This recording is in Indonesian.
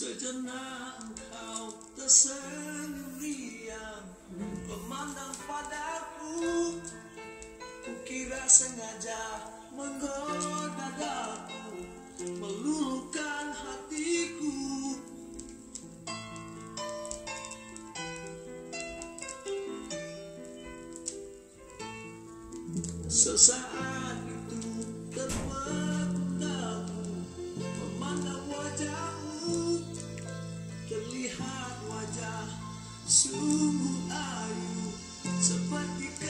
Sejenak kau tersenyum riang Memandang padaku. Kukira sengaja menggoda daku Meluluhkan hatiku. Sesaat sumulayo sa patika